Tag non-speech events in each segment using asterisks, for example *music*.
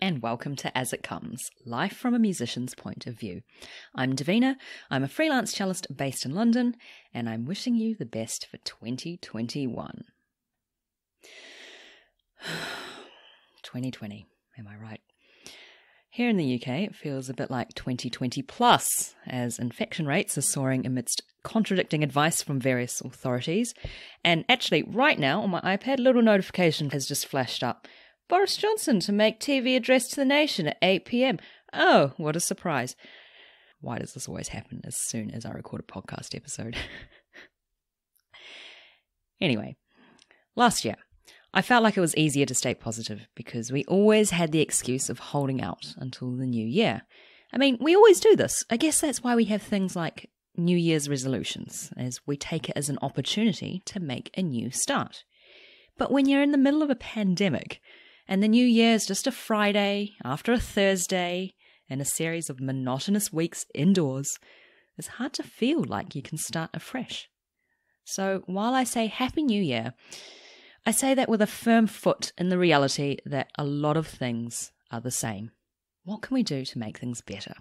And welcome to As It Comes, life from a musician's point of view. I'm Davina, I'm a freelance cellist based in London, and I'm wishing you the best for 2021. 2020, *sighs* am I right? Here in the UK, it feels a bit like 2020 plus, as infection rates are soaring amidst contradicting advice from various authorities. And actually, right now on my iPad, a little notification has just flashed up. Boris Johnson to make TV address to the nation at 8 pm. Oh, what a surprise. Why does this always happen as soon as I record a podcast episode? *laughs* anyway, last year, I felt like it was easier to stay positive because we always had the excuse of holding out until the new year. I mean, we always do this. I guess that's why we have things like New Year's resolutions, as we take it as an opportunity to make a new start. But when you're in the middle of a pandemic, and the new year is just a Friday after a Thursday and a series of monotonous weeks indoors, it's hard to feel like you can start afresh. So while I say Happy New Year, I say that with a firm foot in the reality that a lot of things are the same. What can we do to make things better?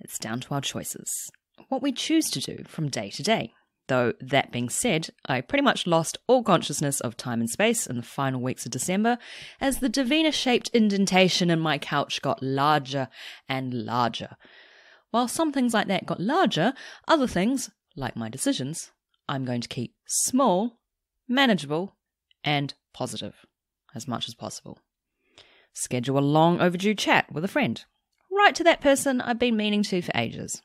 It's down to our choices, what we choose to do from day to day. Though, that being said, I pretty much lost all consciousness of time and space in the final weeks of December as the Davina shaped indentation in my couch got larger and larger. While some things like that got larger, other things, like my decisions, I'm going to keep small, manageable, and positive as much as possible. Schedule a long overdue chat with a friend. Write to that person I've been meaning to for ages.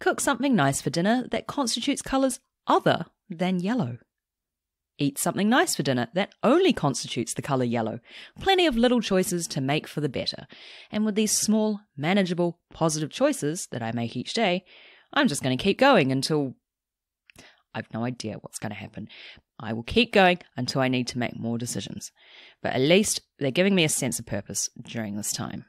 Cook something nice for dinner that constitutes colours other than yellow. Eat something nice for dinner that only constitutes the colour yellow. Plenty of little choices to make for the better. And with these small, manageable, positive choices that I make each day, I'm just going to keep going until I've no idea what's going to happen. I will keep going until I need to make more decisions. But at least they're giving me a sense of purpose during this time.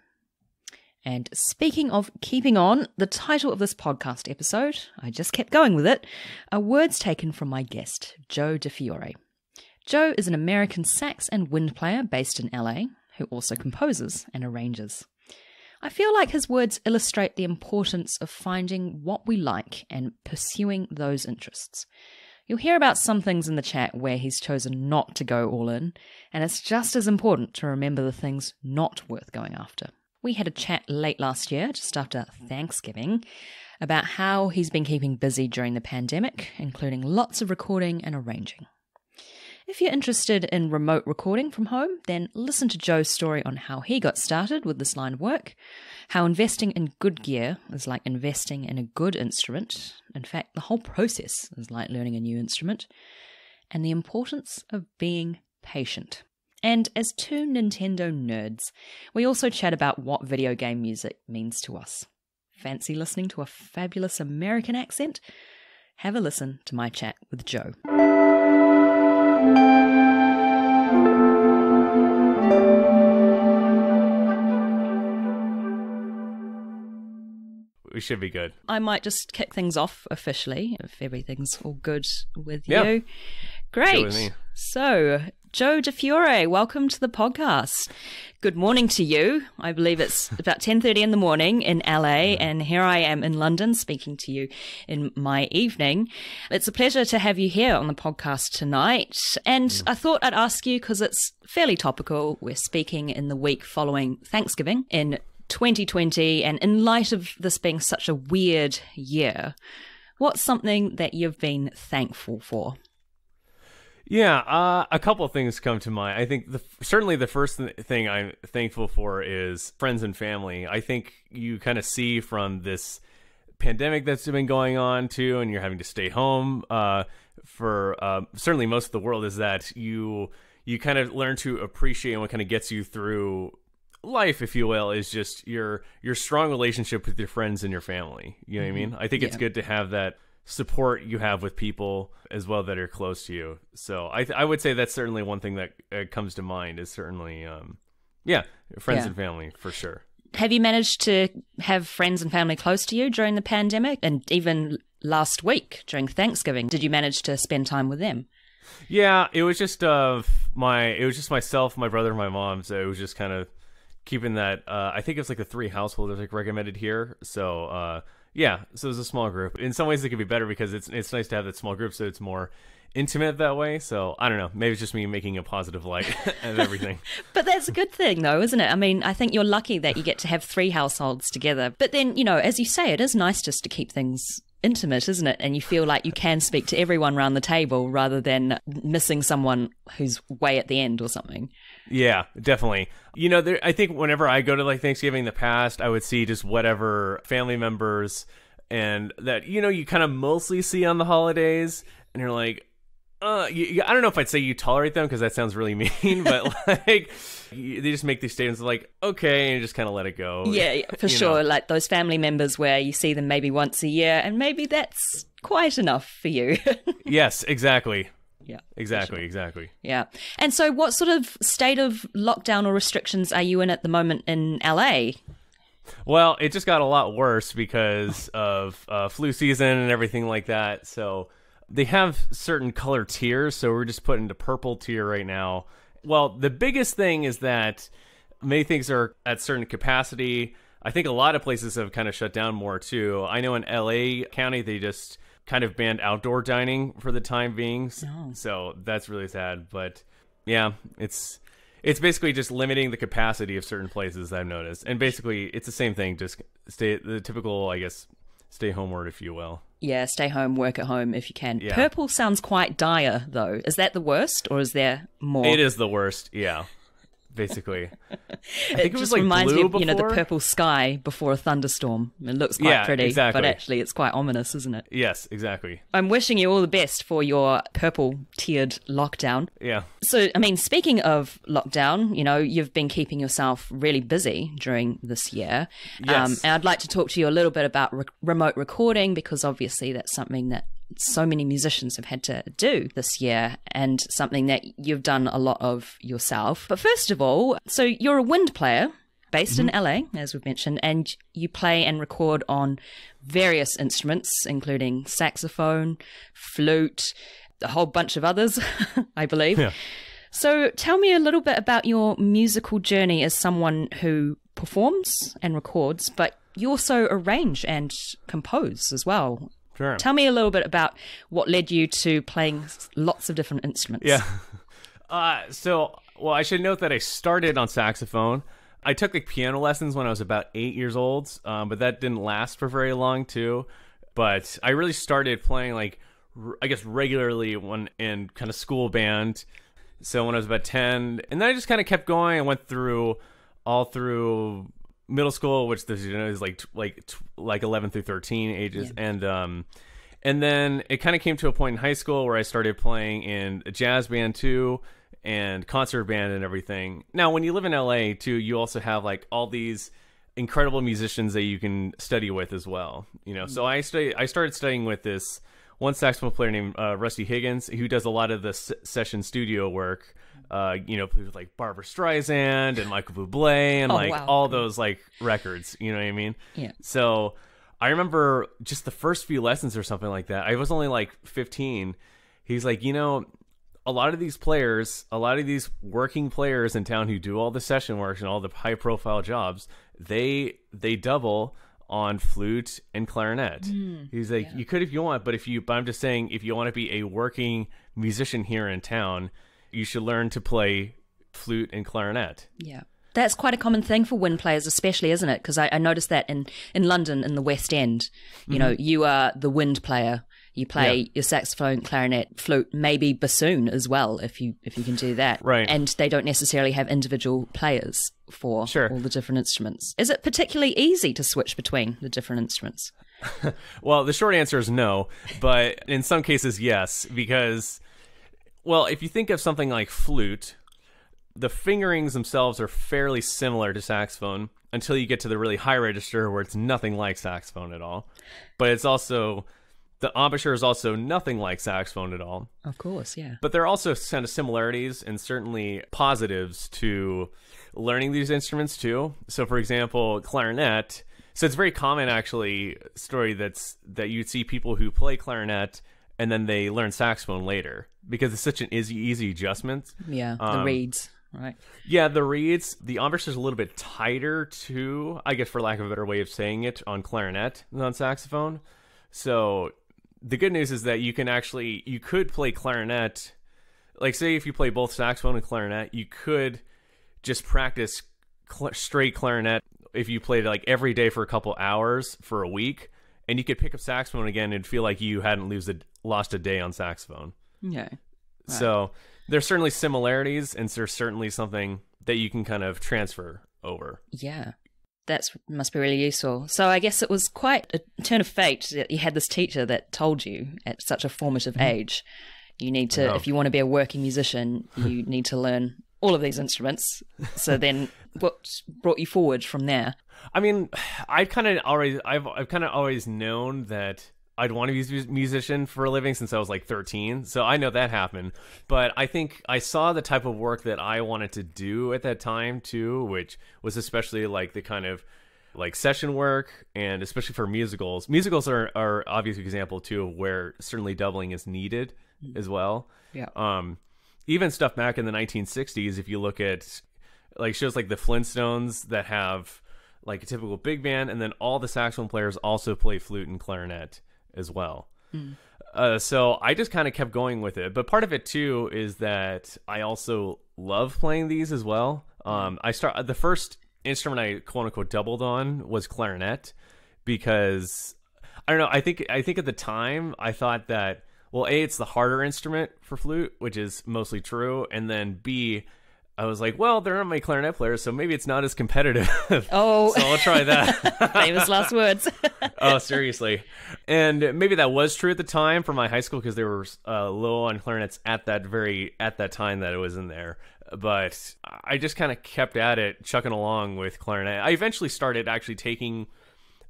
And speaking of keeping on, the title of this podcast episode, I just kept going with it, are words taken from my guest, Joe Di Fiore. Joe is an American sax and wind player based in LA who also composes and arranges. I feel like his words illustrate the importance of finding what we like and pursuing those interests. You'll hear about some things in the chat where he's chosen not to go all in, and it's just as important to remember the things not worth going after. We had a chat late last year, just after Thanksgiving, about how he's been keeping busy during the pandemic, including lots of recording and arranging. If you're interested in remote recording from home, then listen to Joe's story on how he got started with this line of work, how investing in good gear is like investing in a good instrument. In fact, the whole process is like learning a new instrument, and the importance of being patient. And as two Nintendo nerds, we also chat about what video game music means to us. Fancy listening to a fabulous American accent? Have a listen to my chat with Joe. We should be good. I might just kick things off officially if everything's all good with Yeah. you. Great. So, Joe Di Fiore, welcome to the podcast. Good morning to you. I believe it's *laughs* about 10:30 in the morning in LA and here I am in London speaking to you in my evening. It's a pleasure to have you here on the podcast tonight. And I thought I'd ask you because it's fairly topical. We're speaking in the week following Thanksgiving in 2020 and in light of this being such a weird year, what's something that you've been thankful for? Yeah, uh, a couple of things come to mind. I think the certainly the first th- thing I'm thankful for is friends and family. I think you kind of see from this pandemic that's been going on too, and you're having to stay home uh, for uh, certainly most of the world. Is that you you kind of learn to appreciate and what kind of gets you through life, if you will, is just your your strong relationship with your friends and your family. You know what I mean? I think it's good to have that support you have with people as well that are close to you. So I th- I would say that's certainly one thing that uh, comes to mind is certainly um yeah, friends Yeah. and family for sure. Have you managed to have friends and family close to you during the pandemic? And even last week during Thanksgiving, did you manage to spend time with them? Yeah, it was just uh my it was just myself, my brother, my mom. So it was just kind of keeping that. Uh, I think it's like the three households like recommended here. So uh, yeah, so it's a small group. In some ways, it could be better because it's it's nice to have that small group, so it's more intimate that way. So I don't know. Maybe it's just me making a positive light *laughs* of everything. *laughs* But that's a good thing, though, isn't it? I mean, I think you're lucky that you get to have three households together. But then, you know, as you say, it is nice just to keep things intimate, isn't it? And you feel like you can speak to everyone around the table rather than missing someone who's way at the end or something. Yeah, definitely. You know, there, I think whenever I go to like Thanksgiving in the past, I would see just whatever family members and that you know you kind of mostly see on the holidays, and you're like, uh, you, I don't know if I'd say you tolerate them because that sounds really *laughs* mean, but like you, they just make these statements like, okay, and you just kind of let it go. Yeah, yeah, for *laughs* You sure. know. Like those family members where you see them maybe once a year, and maybe that's quite enough for you. *laughs* Yes, exactly. Yeah. Exactly, exactly. Yeah. And so, what sort of state of lockdown or restrictions are you in at the moment in LA? Well, it just got a lot worse because *laughs* of uh, flu season and everything like that. So they have certain color tiers. So we're just put into purple tier right now. Well, the biggest thing is that many things are at certain capacity. I think a lot of places have kind of shut down more too. I know in LA County, they just kind of banned outdoor dining for the time being. Oh. So that's really sad. But yeah, it's it's basically just limiting the capacity of certain places I've noticed. And basically it's the same thing, just stay the typical, I guess, stay homeward if you will. Yeah, stay home, work at home if you can. Yeah. Purple sounds quite dire, though. Is that the worst, or is there more? It is the worst, yeah. Basically. *laughs* I think it, just like reminds me of you know the purple sky before a thunderstorm. It looks quite Yeah, pretty, exactly. but actually it's quite ominous, isn't it? Yes, exactly. I'm wishing you all the best for your purple tiered lockdown. Yeah. So, I mean, speaking of lockdown, you know, you've been keeping yourself really busy during this year. Um, Yes. and I'd like to talk to you a little bit about re- remote recording because obviously that's something that so many musicians have had to do this year and something that you've done a lot of yourself. But first of all, so you're a wind player based in mm-hmm. LA, as we've mentioned, and you play and record on various instruments, including saxophone, flute, a whole bunch of others, *laughs* I believe. Yeah. So tell me a little bit about your musical journey as someone who performs and records, but you also arrange and compose as well. Sure. Tell me a little bit about what led you to playing lots of different instruments. Yeah. *laughs* Uh, so, well, I should note that I started on saxophone. I took like piano lessons when I was about eight years old, um, but that didn't last for very long too. But I really started playing like, r- I guess regularly when in kind of school band. So when I was about ten, and then I just kind of kept going. I went through all through middle school, which this you know is like like like eleven through thirteen ages, and um, and then it kind of came to a point in high school where I started playing in a jazz band too and concert band and everything. Now, when you live in LA too, you also have like all these incredible musicians that you can study with as well. You know, so I study, I started studying with this one saxophone player named uh, Rusty Higgins, who does a lot of the s- session studio work. Uh, you know, like Barbra Streisand and Michael Bublé and Oh, like wow. all those like records. You know what I mean? Yeah. So I remember just the first few lessons or something like that. I was only like 15. He's like, you know, a lot of these players, a lot of these working players in town who do all the session work and all the high profile jobs, they they double on flute and clarinet. Hmm. He's like, you could if you want, but if you, but I'm just saying, if you want to be a working musician here in town, you should learn to play flute and clarinet. Yeah. That's quite a common thing for wind players, especially, isn't it? Because I, I noticed that in, in London, in the West End, you mm-hmm. know, you are the wind player. You play. Yeah. your saxophone, clarinet, flute, maybe bassoon as well, if you if you can do that. Right. And they don't necessarily have individual players for Sure. all the different instruments. Is it particularly easy to switch between the different instruments? *laughs* Well, the short answer is no, but in some cases, yes, because, well, if you think of something like flute, the fingerings themselves are fairly similar to saxophone until you get to the really high register where it's nothing like saxophone at all. But it's also, the embouchure is also nothing like saxophone at all. Of course, yeah. But there are also kind of similarities and certainly positives to learning these instruments too. So, for example, clarinet. So it's very common, actually, story that's that you'd see people who play clarinet and then they learn saxophone later because it's such an easy, easy adjustment. Yeah, the Um, reeds. right? Yeah, the reeds, the embouchure is a little bit tighter too, I guess for lack of a better way of saying it, on clarinet than on saxophone. So the good news is that you can actually you could play clarinet like say if you play both saxophone and clarinet, you could just practice cl- straight clarinet if you played like every day for a couple hours for a week and you could pick up saxophone again and feel like you hadn't lose a, lost a day on saxophone. Yeah. So there's certainly similarities, and there's certainly something that you can kind of transfer over. Yeah. That must be really useful. So I guess it was quite a turn of fate that you had this teacher that told you at such a formative mm-hmm. age, you need to, know. if you want to be a working musician, you *laughs* need to learn all of these instruments. So then, what brought you forward from there? I mean, *sighs* I've kind of always, I've, I've kind of always known that I'd want to be a musician for a living since I was like 13. So I know that happened. But I think I saw the type of work that I wanted to do at that time too, which was especially like the kind of like session work and especially for musicals. Musicals are, are obvious example too of where certainly doubling is needed as well. Yeah. Um, even stuff back in the 1960s, if you look at like shows like the Flintstones that have like a typical big band, and then all the saxophone players also play flute and clarinet as well. Uh, so I just kind of kept going with it. But part of it too is that I also love playing these as well. Um, I start the first instrument I quote unquote doubled on was clarinet because I don't know. I think I think at the time I thought that well, a it's the harder instrument for flute, which is mostly true, and then b I was like, well, there aren't many clarinet players, so maybe it's not as competitive. *laughs* Oh, so I'll try that. *laughs* famous last words. *laughs* oh, seriously. And maybe that was true at the time for my high school because they were uh, low on clarinets at that very at that time that it was in there. But I just kind of kept at it, chucking along with clarinet. I eventually started actually taking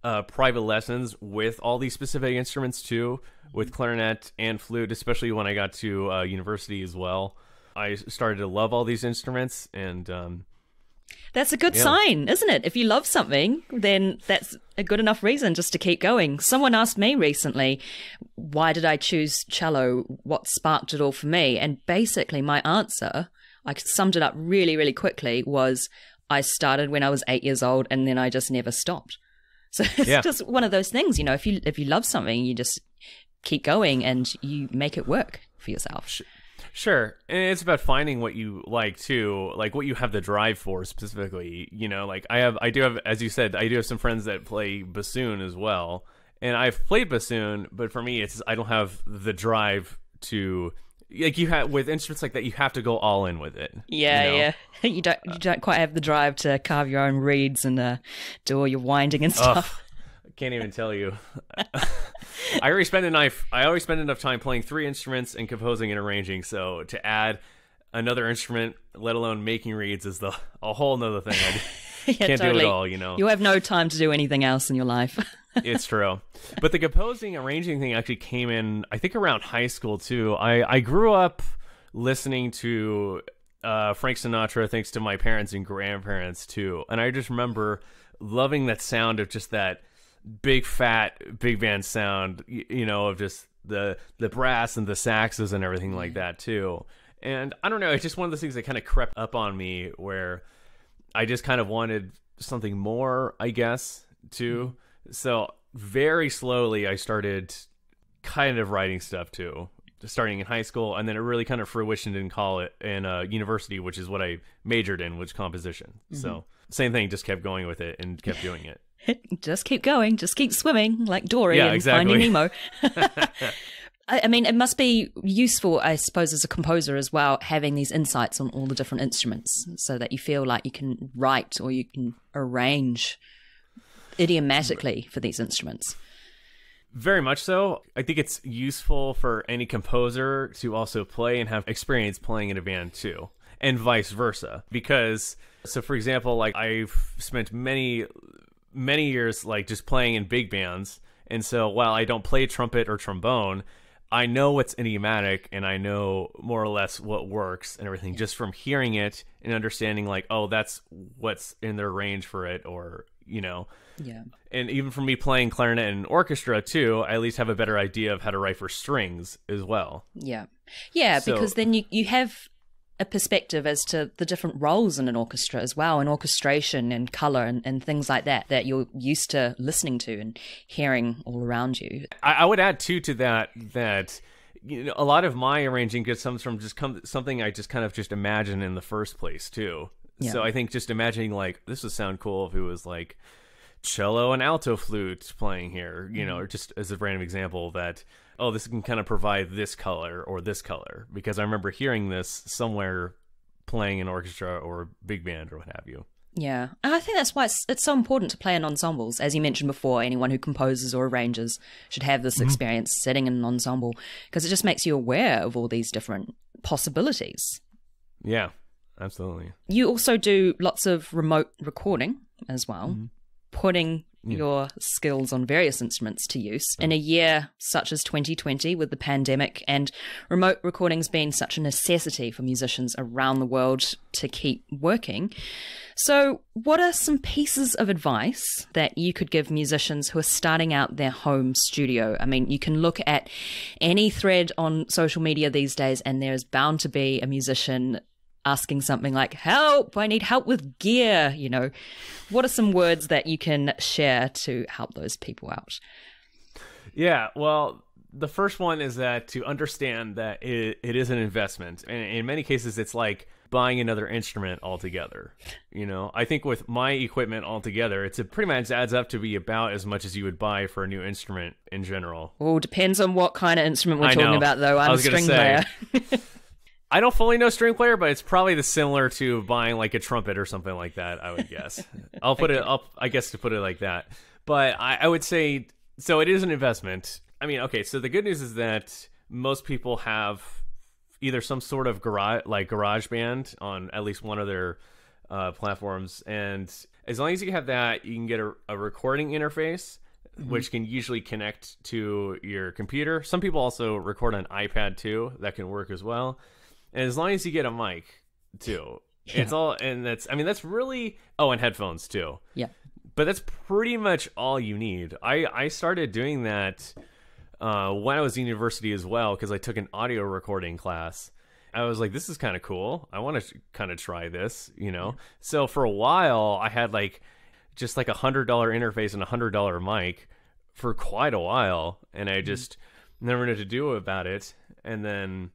uh, private lessons with all these specific instruments too, with clarinet and flute, especially when I got to uh, university as well. I started to love all these instruments, and um, That's a good Yeah. sign, isn't it? If you love something, then that's a good enough reason just to keep going. Someone asked me recently, why did I choose cello? What sparked it all for me? And basically, my answer, I summed it up really, really quickly, was I started when I was eight years old and then I just never stopped. *laughs* So it's Yeah. just one of those things, you know, if you if you love something, you just keep going and you make it work for yourself. Sure. And it's about finding what you like too, like what you have the drive for specifically. You know, like I have, I do have, as you said, I do have some friends that play bassoon as well. And I've played bassoon, but for me, it's, I don't have the drive to, like you have, with instruments like that, you have to go all in with it. Yeah, you know? yeah. *laughs* You don't you don't quite have the drive to carve your own reeds and uh, do all your winding and stuff. I can't even tell you. I already spend enough. I always spend enough time playing three instruments and composing and arranging. So to add another instrument, let alone making reeds, is the a whole nother thing. I *laughs* Yeah, can't do it all. You know, You have no time to do anything else in your life. *laughs* it's true. But the composing, arranging thing actually came in. I think around high school too. I I grew up listening to uh, Frank Sinatra, thanks to my parents and grandparents too. And I just remember loving that sound of just that big fat big band sound, you know, of just the the brass and the saxes and everything like mm-hmm. that too. And I don't know, it's just one of those things that kind of crept up on me where I just kind of wanted something more, I guess, too. Mm-hmm. So very slowly I started kind of writing stuff too. Starting in high school, and then it really kind of fruitioned in college in uh, university, which is what I majored in, which composition. So mm-hmm. same thing, just kept going with it and kept doing it. *laughs* just keep going. Just keep swimming like Dory Yeah, and exactly. Finding Nemo. *laughs* I, I mean, it must be useful, I suppose, as a composer as well, having these insights on all the different instruments, so that you feel like you can write or you can arrange idiomatically for these instruments. Very much so. I think it's useful for any composer to also play and have experience playing in a band too, and vice versa. Because, so for example, like I've spent many, many years like just playing in big bands, and so while I don't play trumpet or trombone, I know what's idiomatic and I know more or less what works and everything just from hearing it and understanding like, oh, that's what's in their range for it, or you know Yeah. and even for me playing clarinet in orchestra too, I at least have a better idea of how to write for strings as well. Yeah. Yeah, So- because then you, you have a perspective as to the different roles in an orchestra as well, and orchestration and color and, and things like that that you're used to listening to and hearing all around you. I, I would add too to that that you know a lot of my arranging gets comes from just come something I just kind of just imagine in the first place too. Yeah. So I think just imagining like this would sound cool if it was like cello and alto flute playing here, you know, mm-hmm. or just as a random example that oh this can kind of provide this color or this color because I remember hearing this somewhere playing an orchestra or big band or what have you. Yeah, and I think that's why it's, it's so important to play in ensembles. As you mentioned before, anyone who composes or arranges should have this mm-hmm. experience sitting in an ensemble because it just makes you aware of all these different possibilities. Yeah, absolutely. You also do lots of remote recording as well, mm-hmm. putting your skills on various instruments to use. In a year such as 2020, with the pandemic and remote recordings being such a necessity for musicians around the world to keep working. So, what are some pieces of advice that you could give musicians who are starting out their home studio? I mean, you can look at any thread on social media these days, and there's bound to be a musician asking something like, Help, I need help with gear. You know, what are some words that you can share to help those people out? Yeah, well, the first one is that to understand that it, it is an investment. And in many cases, it's like buying another instrument altogether. You know, I think with my equipment altogether, it's a pretty much adds up to be about as much as you would buy for a new instrument in general. Well, depends on what kind of instrument we're I talking know. about, though. I'm a string player. *laughs* I don't fully know string player, but it's probably the similar to buying like a trumpet or something like that. I would guess. *laughs* I'll put it up. I guess to put it like that. But I, I would say so. It is an investment. I mean, okay. So the good news is that most people have either some sort of garage, like Garage Band, on at least one of their uh, platforms, and as long as you have that, you can get a, a recording interface. Which can usually connect to your computer. Some people also record on iPad too. That can work as well. And as long as you get a mic too, *laughs* it's all and that's I mean that's really oh and headphones too. yeah. But that's pretty much all you need. I I started doing that uh, when I was in university as well because I took an audio recording class. I was like, this is kind of cool. I want to kind of try this, you know. So for a while, I had like just like a hundred dollar interface and a hundred dollar mic for quite a while, and I just never knew what to do about it. And then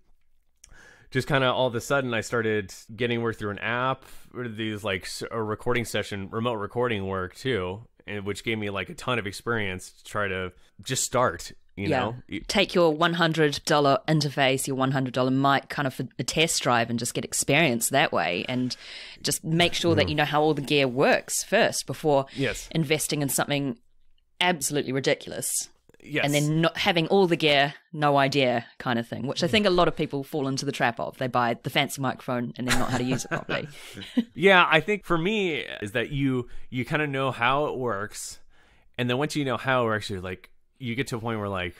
just kind of all of a sudden I started getting work through an app or these like a recording session, remote recording work too, and which gave me like a ton of experience to try to just start. You yeah. know, Take your $100 interface, your $100 mic, kind of for a test drive and just get experience that way. And just make sure that hmm. you know how all the gear works first before Yes. investing in something absolutely ridiculous. Yes, And then not having all the gear, no idea kind of thing, which I think a lot of people fall into the trap of. They buy the fancy microphone and then not how to use it properly. *laughs* yeah. I think for me is that you you kind of know how it works, and then once you know how it works, you're like you get to a point where like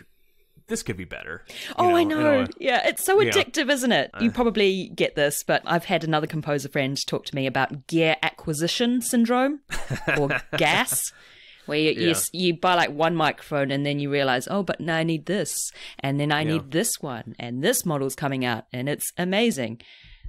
this could be better. you Oh, I in a know. Yeah, it's so Yeah. Uh. addictive, isn't it? You probably get this, but I've had another composer friend talk to me about gear acquisition syndrome or *laughs* gas. Where you, you, Yeah. s- you buy like one microphone and then you realize, oh, but now I need this, and then I Yeah. need this one, and this model's coming out, and it's amazing.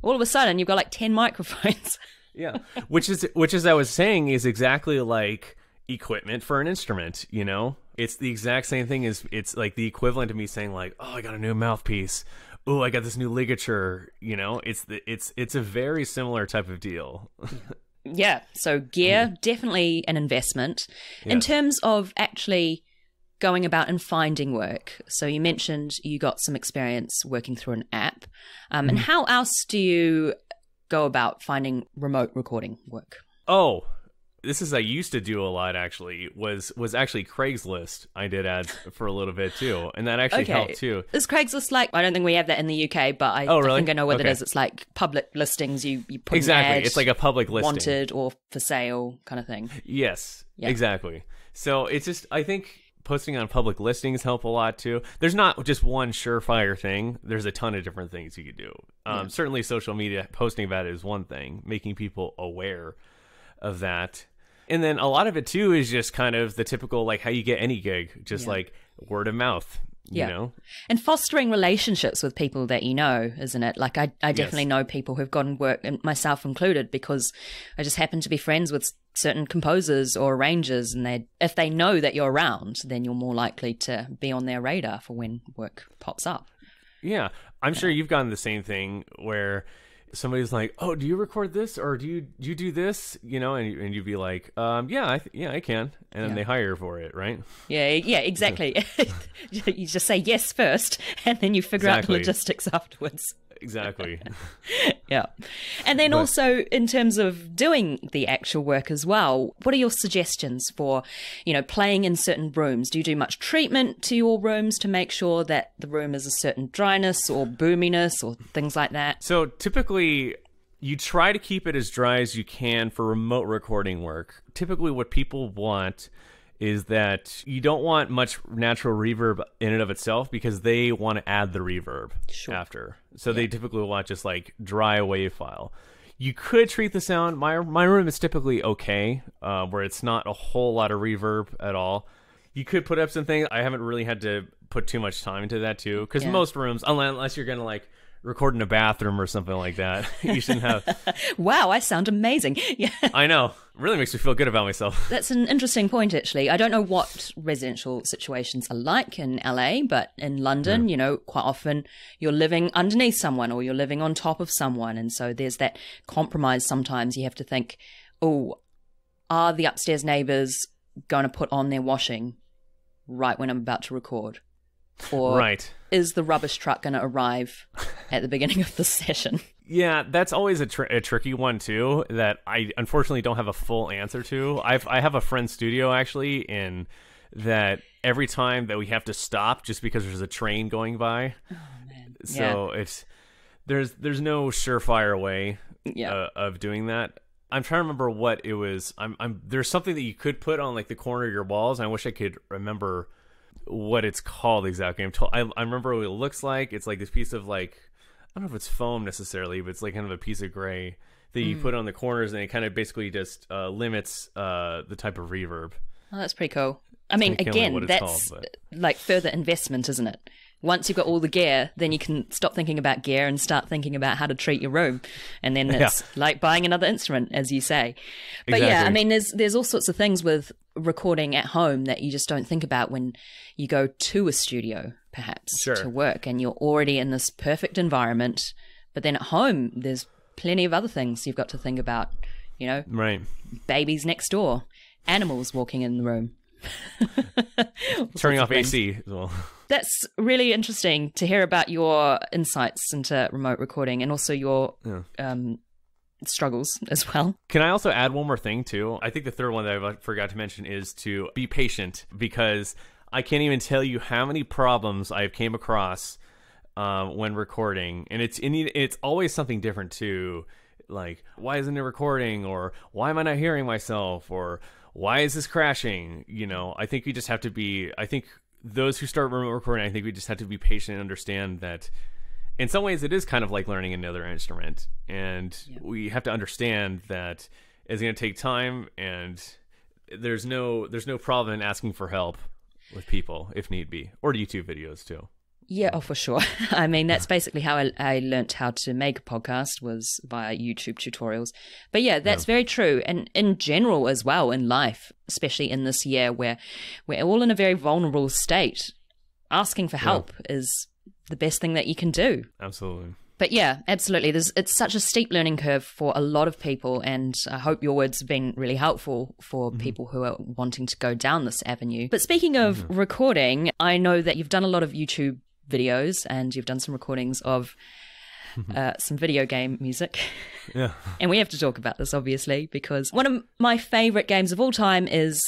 All of a sudden, you've got like 10 *laughs* microphones. yeah which is which as i was saying is exactly like equipment for an instrument you know it's the exact same thing as it's like the equivalent of me saying like oh i got a new mouthpiece oh i got this new ligature you know it's the it's it's a very similar type of deal *laughs* Yeah, so gear definitely an investment. In terms of actually going about and finding work, so you mentioned you got some experience working through an app, um, and how else do you go about finding remote recording work? oh this is i used to do a lot actually was was actually craigslist i did ads for a little bit too and that actually helped too Is Craigslist like? I don't think we have that in the UK, but I, Oh, I think I know what Okay. it is. It's like public listings. You you put exactly ad, it's like a public listing wanted or for sale kind of thing. Yes, Yeah. exactly. So it's just I think posting on public listings help a lot too. There's not just one surefire thing. There's a ton of different things you could do. Um, Certainly, social media posting about it is one thing. Making people aware of that, and then a lot of it too is just kind of the typical like how you get any gig, just Yeah. like word of mouth. You Yeah. know? And fostering relationships with people that you know, isn't it? Like I, I definitely know people who've gotten work, and myself included, because I just happen to be friends with certain composers or arrangers, and they, if they know that you're around, then you're more likely to be on their radar for when work pops up. Yeah, I'm sure you've gotten the same thing where somebody's like, "Oh, do you record this or do you do you do this?" You know, and you, and you'd be like, um, "Yeah, I th- yeah, I can," and then Yeah. they hire for it, right? Yeah, yeah, exactly. *laughs* *laughs* you just say yes first, and then you figure out the logistics afterwards. Exactly. *laughs* Yeah. And then But- also in terms of doing the actual work as well, what are your suggestions for, you know, playing in certain rooms? Do you do much treatment to your rooms to make sure that the room is a certain dryness or boominess or things like that? so typically, you try to keep it as dry as you can for remote recording work. Typically, what people want is that you don't want much natural reverb in and of itself because they want to add the reverb Sure. after. So they typically want just like dry wave file. You could treat the sound. My my room is typically okay, uh, where it's not a whole lot of reverb at all. You could put up some things. I haven't really had to put too much time into that too, because Yeah. most rooms, unless, unless you're gonna like record in a bathroom or something like that, *laughs* you shouldn't have. *laughs* Wow, I sound amazing. *laughs* Yeah. I know, really makes me feel good about myself. That's an interesting point, actually. I don't know what residential situations are like in LA, but in London, you know, quite often you're living underneath someone or you're living on top of someone. And so there's that compromise sometimes. You have to think, oh, are the upstairs neighbors going to put on their washing right when I'm about to record? Or Right. is the rubbish truck going to arrive at the beginning of the session? Yeah, that's always a, tr- a tricky one too. That I unfortunately don't have a full answer to. I've I have a friend's studio actually in that every time that we have to stop just because there's a train going by. So it's there's there's no surefire way Yeah. uh, of doing that. I'm trying to remember what it was. I'm I'm there's something that you could put on like the corner of your walls. I wish I could remember what it's called exactly. I'm told I, I remember what it looks like. It's like this piece of like I don't know if it's foam necessarily, but it's like kind of a piece of gray that you put on the corners, and it kind of basically just uh, limits uh, the type of reverb. Oh, that's pretty cool. I mean, I can't remember again, that's called, like further investment, isn't it? Once you've got all the gear, then you can stop thinking about gear and start thinking about how to treat your room. And then it's like buying another instrument, as you say. But yeah, I mean, there's there's all sorts of things with recording at home that you just don't think about when you go to a studio, perhaps Sure. to work, and you're already in this perfect environment. But then at home, there's plenty of other things you've got to think about. You know, Right. babies next door, animals walking in the room. *laughs* Turning off things. AC as well. *laughs* That's really interesting to hear about your insights into remote recording and also your um, struggles as well. Can I also add one more thing too? I think the third one that I forgot to mention is to be patient because I can't even tell you how many problems I've came across um, when recording, and it's it's always something different too. Like why isn't it recording, or why am I not hearing myself, or why is this crashing? You know, I think we just have to be. I think those who start remote recording, I think we just have to be patient and understand that in some ways it is kind of like learning another instrument. And we have to understand that it's going to take time and there's no there's no problem in asking for help with people if need be or youtube videos too Yeah, oh, for sure. *laughs* I mean, that's basically how I, I learnt how to make a podcast was via YouTube tutorials. But yeah, that's very true. And in general as well in life, especially in this year where we're all in a very vulnerable state, asking for help is the best thing that you can do. absolutely But yeah, absolutely. There's it's such a steep learning curve for a lot of people, and I hope your words have been really helpful for mm-hmm. people who are wanting to go down this avenue. But speaking of mm-hmm. recording, I know that you've done a lot of YouTube videos and you've done some recordings of *laughs* uh, some video game music. yeah *laughs* And we have to talk about this, obviously, because one of my favorite games of all time is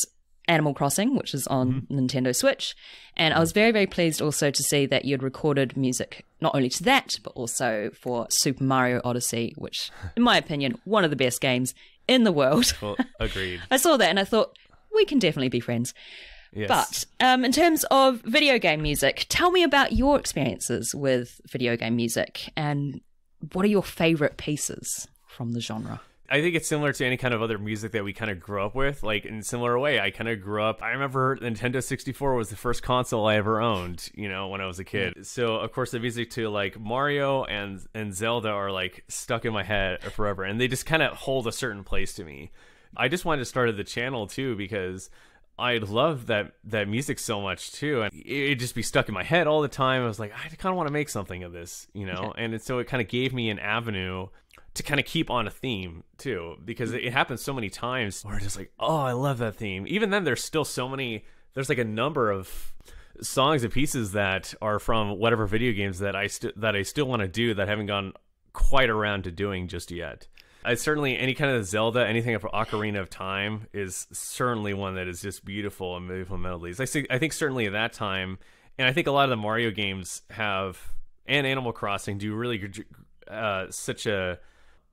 Animal Crossing, which is on Nintendo Switch. And I was very, very pleased also to see that you'd recorded music not only to that, but also for Super Mario Odyssey, which, in my opinion, one of the best games in the world. well *laughs* agreed I saw that and I thought, we can definitely be friends. Yes But um, in terms of video game music, tell me about your experiences with video game music and what are your favorite pieces from the genre? I think it's similar to any kind of other music that we kind of grew up with. Like in a similar way, I kind of grew up. I remember Nintendo 64 was the first console I ever owned. You know, when I was a kid. So of course the music to like Mario and and Zelda are like stuck in my head forever, and they just kind of hold a certain place to me. I just wanted to start the channel too because I love that that music so much too, and it'd just be stuck in my head all the time. I was like, I kind of want to make something of this, you know, and it, so it kind of gave me an avenue to kind of keep on a theme too, because it, it happens so many times where it's just like, oh, I love that theme. Even then, there's still so many. There's like a number of songs and pieces that are from whatever video games that I st- that I still want to do that I haven't gone quite around to doing just yet. I certainly any kind of Zelda, anything of Ocarina of Time is certainly one that is just beautiful and beautiful melodies. I see. I think certainly at that time, and I think a lot of the Mario games have, and Animal Crossing do really uh, such a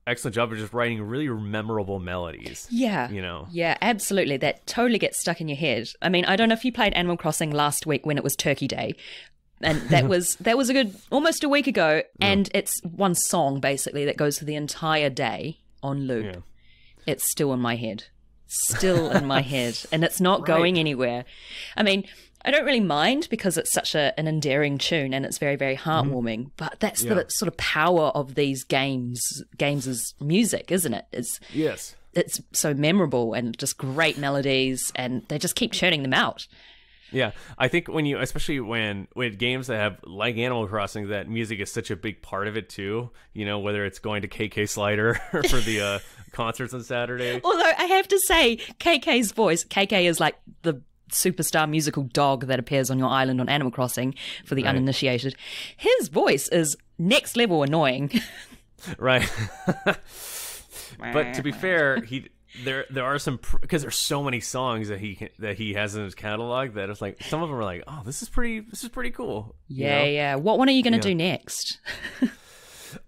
excellent job of just writing really memorable melodies. Yeah. You know. Yeah, absolutely. That totally gets stuck in your head. I mean, I don't know if you played Animal Crossing last week when it was Turkey Day. And that *laughs* was that was a good almost a week ago and it's one song basically that goes for the entire day on loop. Yeah. It's still in my head. Still in my *laughs* head and it's not going anywhere. I mean, I don't really mind because it's such a, an endearing tune and it's very, very mm-hmm. heartwarming. But that's Yeah. the sort of power of these games, games' is music, isn't it? It's Yes. it's so memorable and just great melodies, and they just keep churning them out. Yeah, I think when you, especially when with games that have like Animal Crossing, that music is such a big part of it too. You know, whether it's going to KK Slider *laughs* for the uh, *laughs* concerts on Saturday. Although I have to say, KK's voice, KK is like the superstar musical dog that appears on your island on Animal Crossing for the Right. uninitiated. His voice is next level annoying. *laughs* right but to be fair he there there are some because there's so many songs that he can, that he has in his catalog that it's like some of them are like oh this is pretty this is pretty cool you yeah, know? yeah. What one are you going to Yeah. do next? *laughs*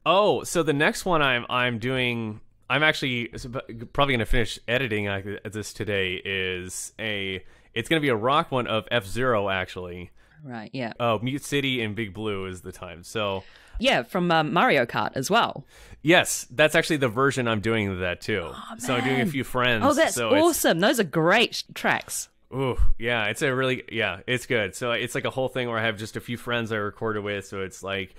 oh so the next one i'm i'm doing i'm actually probably going to finish editing this today is a it's going to be a rock one of f-zero actually Right, yeah. oh mute city and big blue is the time so Yeah, from um, Mario Kart as well. Yes, that's actually the version I'm doing of that too. so I'm doing a few friends. Oh, that's so awesome. Those are great tracks. Ooh, yeah, it's a really yeah, it's good. So it's like a whole thing where I have just a few friends I recorded with. So it's like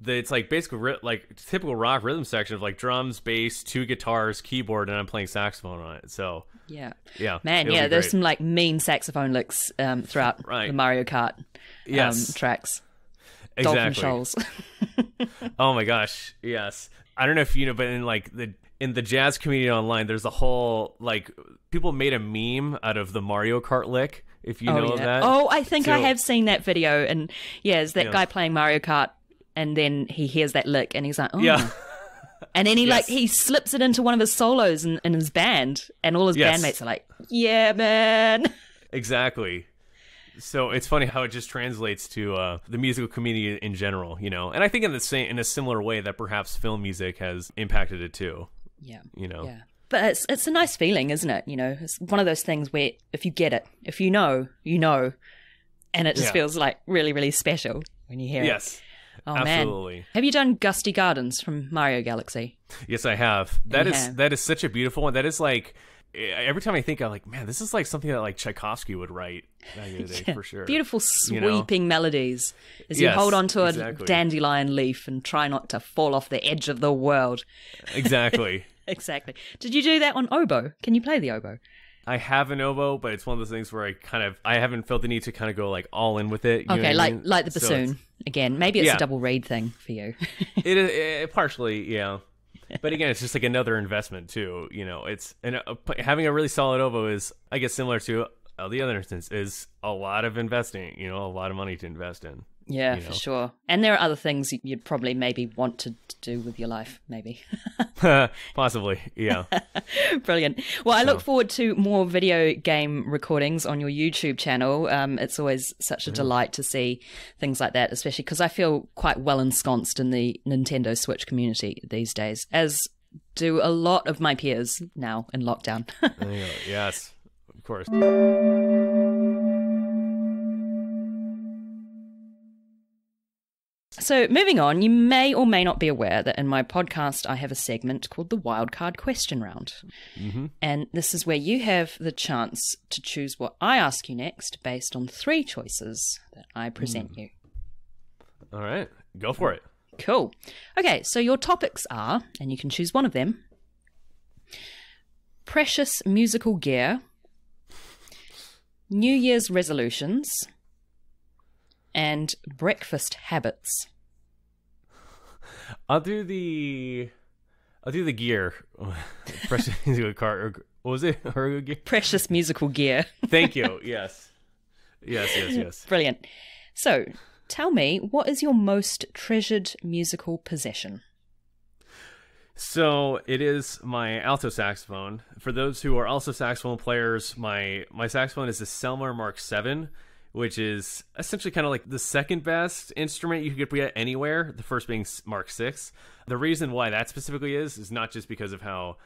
the it's like basically ri- like typical rock rhythm section of like drums, bass, two guitars, keyboard, and I'm playing saxophone on it. So Yeah. yeah, Man, yeah, there's great. some like mean saxophone licks um, throughout Right. the Mario Kart um, Yes. tracks. Dolphin exactly. shoals. *laughs* Oh my gosh, yes. I don't know if you know, but in like the in the jazz community online, there's a whole like people made a meme out of the Mario Kart lick. If you oh, know yeah. that. oh, I think I have seen that video. And yeah, it's that Yeah. guy playing Mario Kart. And then he hears that lick and he's like, oh. yeah. *laughs* And then he like, he slips it into one of his solos in, in his band. And all his Yes. bandmates are like, yeah, man. *laughs* Exactly. So it's funny how it just translates to uh, the musical community in general, you know. And I think in the same in a similar way that perhaps film music has impacted it too, Yeah. you know. Yeah. But it's it's a nice feeling, isn't it? You know, it's one of those things where if you get it, if you know, you know, and it just Yeah. feels like really, really special when you hear it. Yes. Oh absolutely. man. Have you done Gusty Gardens from Mario Galaxy? Yes, I have. That You is have. that is such a beautiful one. That is like every time I think I'm like, man, this is like something that like Tchaikovsky would write back in the day for sure. Beautiful You know? sweeping melodies as you Yes, hold onto a exactly. dandelion leaf and try not to fall off the edge of the world. Exactly. *laughs* Exactly. Did you do that on oboe? Can you play the oboe? I have an oboe, but it's one of those things where I kind of I haven't felt the need to kind of go like all in with it. you know Okay, what I like mean? like the bassoon. it's- Again, maybe it's Yeah. a double reed thing for you. it is *laughs* it, partially yeah *laughs* but again it's just like another investment too you know? It's and uh, having a really solid oboe is i guess similar to uh, the other instance is a lot of investing you know a lot of money to invest in Yeah, you for sure. And there are other things you- you'd probably maybe want to do with your life, maybe. *laughs* *laughs* possibly yeah *laughs* Brilliant. Well, I look forward to more video game recordings on your YouTube channel. Um, it's always such a delight to see things like that, especially because I feel quite well ensconced in the Nintendo Switch community these days, as do a lot of my peers now in lockdown. There you go. yes of course So, moving on, you may or may not be aware that in my podcast, I have a segment called the Wildcard Question Round. Mm-hmm. And this is where you have the chance to choose what I ask you next based on three choices that I present you. All right, go for it. Cool. Okay, so your topics are, and you can choose one of them precious musical gear, New Year's resolutions, and breakfast habits. I'll do the. I'll do the gear. *laughs* Precious *laughs* musical car. What was it? *laughs* Gear? Precious musical gear. Thank you. Yes. Yes. Yes. Yes. Brilliant. So, tell me, what is your most treasured musical possession? So it is my alto saxophone. For those who are also saxophone players, my my saxophone is the Selmer Mark Seven, which is essentially kind of like the second best instrument you could get anywhere. The first being Mark Six. The reason why that specifically is is not just because of how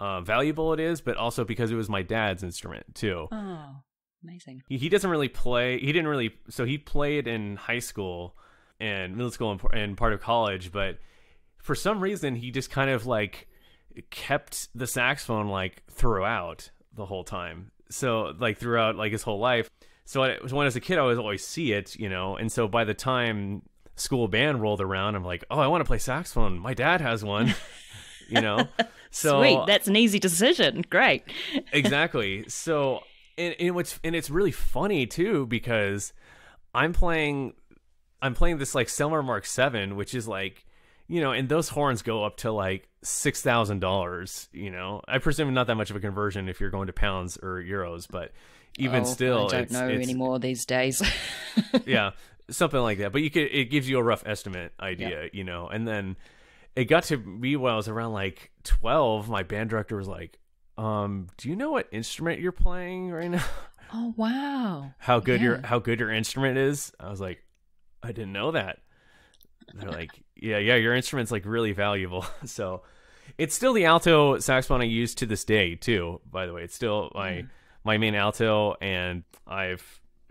uh, valuable it is, but also because it was my dad's instrument too. Oh, amazing. He, he doesn't really play. He didn't really. So he played in high school and middle school and, and part of college, but for some reason he just kind of like kept the saxophone like throughout the whole time. So like throughout like his whole life. So I, when I was a kid, I was always see it, you know. And so by the time school band rolled around, I'm like, oh, I want to play saxophone. My dad has one, *laughs* you know. So Sweet, that's an easy decision. Great. *laughs* exactly. So and, and what's and it's really funny too because I'm playing I'm playing this like Selmer Mark Seven, which is like you know, and those horns go up to like six thousand dollars. You know, I presume not that much of a conversion if you're going to pounds or euros, but even Oh, still, I don't it's, know it's- anymore these days. *laughs* yeah, something like that. But you could it gives you a rough estimate idea, you know. And then it got to be when I was around like twelve. My band director was like, "Um, do you know what instrument you're playing right now? *laughs* oh wow. how good your how good your instrument is?" I was like, "I didn't know that." They're like, "Yeah, yeah, your instrument's like really valuable." *laughs* so. It's still the alto saxophone I use to this day too. By the way, it's still my Mm. my main alto, and I've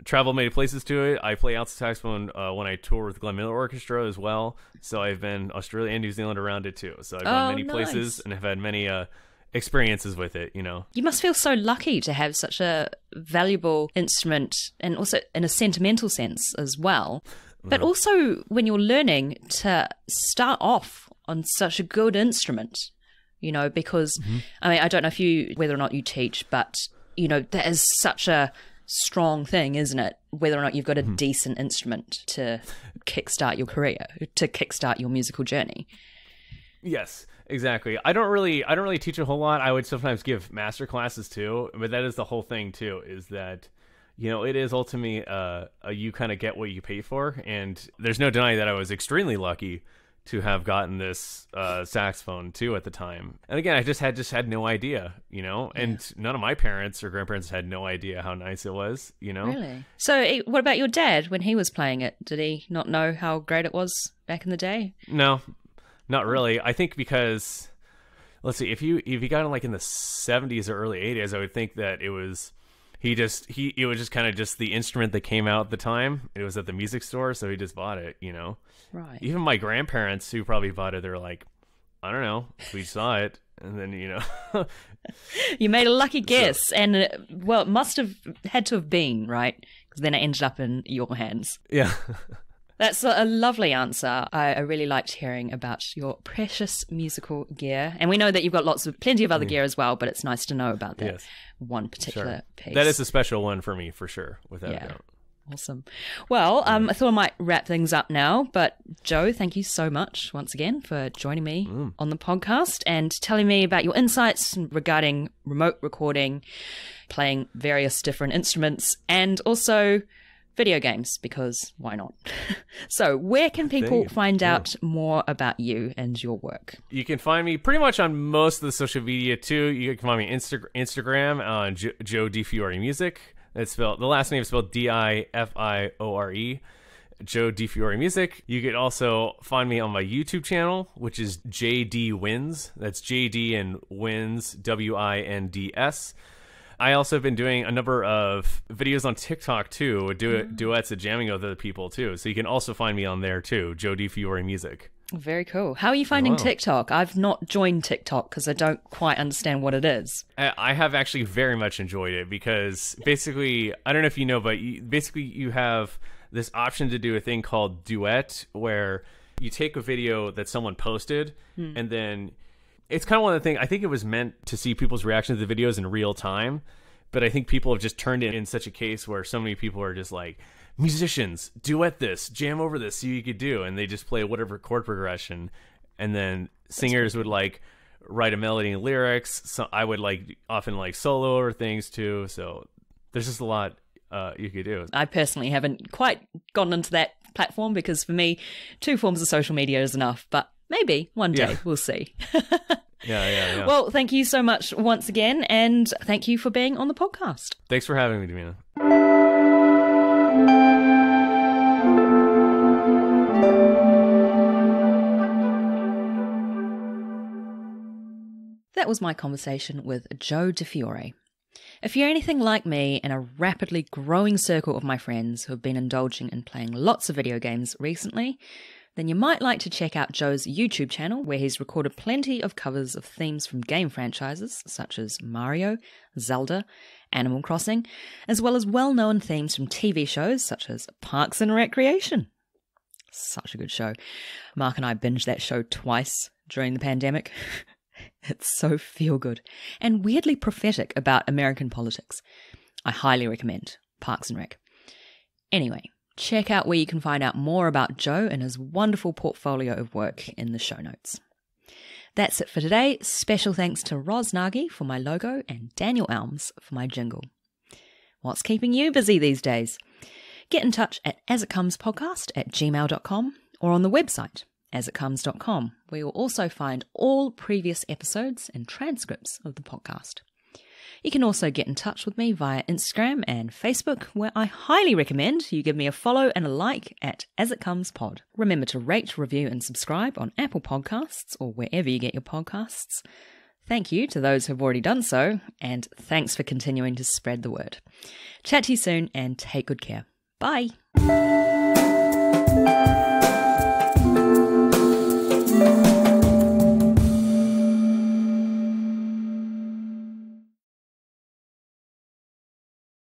traveled many places to it. I play alto saxophone uh, when I tour with Glenn Miller Orchestra as well. So I've been Australia and New Zealand around it too. So I've gone Oh, many places nice. and have had many uh, experiences with it. You know, You must feel so lucky to have such a valuable instrument and also in a sentimental sense as well. But mm-hmm. also when you're learning to start off on such a good instrument, you know, because mm-hmm. I mean, I don't know if you, whether or not you teach, but, you know, that is such a strong thing, isn't it? Whether or not you've got a mm-hmm. decent instrument to kickstart your career, to kickstart your musical journey. Yes, exactly. I don't really I don't really teach a whole lot. I would sometimes give master classes too, but that is the whole thing too is that you know, it is ultimately uh, a you kind of get what you pay for and there's no denying that I was extremely lucky to have gotten this uh, saxophone too at the time. And again, I just had just had no idea, you know, and none of my parents or grandparents had no idea how nice it was, you know. Really? So, eh, what about your dad when he was playing it? Did he not know how great it was back in the day? No, not really. I think because let's see, if you if you got it like in the seventies or early eighties, I would think that it was he just he it was just kind of just the instrument that came out at the time. It was at the music store, so he just bought it. You know, Right. even my grandparents who probably bought it, they're like, I don't know, we saw it, and then you know, *laughs* You made a lucky guess, and uh, well, it must have had to have been right because then it ended up in your hands. yeah. *laughs* That's a, lovely answer. I, I really liked hearing about your precious musical gear, and we know that you've got lots of plenty of other gear as well. But it's nice to know about that Yes. one particular Sure. piece. That is a special one for me for sure, without Yeah. a doubt. Awesome. Well, um, I thought I might wrap things up now, but Joe, thank you so much once again for joining me on the podcast and telling me about your insights regarding remote recording, playing various different instruments, and also video games, because why not? *laughs* so, where can people you. find out more about you and your work? You can find me pretty much on most of the social media too. You can find me Insta- Instagram uh, on jo- Joe Di Fiore Music. It's spelled the last name is spelled D I F I O R E. Joe Di Fiore Music. You can also find me on my YouTube channel, which is JD Winds. That's JD and Winds W I N D S. I also have been doing a number of videos on TikTok too, du- mm. duets and jamming with other people too. So you can also find me on there too, Joe Di Fiore Music. Very cool. How are you finding Wow. TikTok? I've not joined TikTok because I don't quite understand what it is. I I have actually very much enjoyed it because basically, I don't know if you know, but you, basically you have this option to do a thing called duet where you take a video that someone posted hmm. and then it's kind of one of the things I think it was meant to see people's reactions to the videos in real time, but I think people have just turned it in such a case where so many people are just like musicians duet this, jam over this, see what you could do, and they just play whatever chord progression, and then singers would like write a melody and lyrics. So I would like often like solo or things too. So there's just a lot uh, you could do. I personally haven't quite gotten into that platform because for me, two forms of social media is enough, but maybe one day Yeah. we'll see. *laughs* Yeah, yeah, yeah. Well, thank you so much once again, and thank you for being on the podcast. Thanks for having me, Davina. That was my conversation with Joe Di Fiore. If you're anything like me and a rapidly growing circle of my friends who have been indulging in playing lots of video games recently, then you might like to check out Joe's YouTube channel where he's recorded plenty of covers of themes from game franchises such as Mario, Zelda, Animal Crossing, as well as well known themes from TV shows such as Parks and Recreation. Such a good show. Mark and I binged that show twice during the pandemic. *laughs* It's so feel good and weirdly prophetic about American politics. I highly recommend Parks and Rec. Anyway, check out where you can find out more about Joe and his wonderful portfolio of work in the show notes. That's it for today. Special thanks to Roz Nagy for my logo and Daniel Elms for my jingle. What's keeping you busy these days? Get in touch at asitcomespodcast at gmail.com or on the website asitcomes.com, where you'll also find all previous episodes and transcripts of the podcast. You can also get in touch with me via Instagram and Facebook, where I highly recommend you give me a follow and a like at As It Comes Pod. Remember to rate, review, and subscribe on Apple Podcasts or wherever you get your podcasts. Thank you to those who've already done so, and thanks for continuing to spread the word. Chat to you soon and take good care. Bye.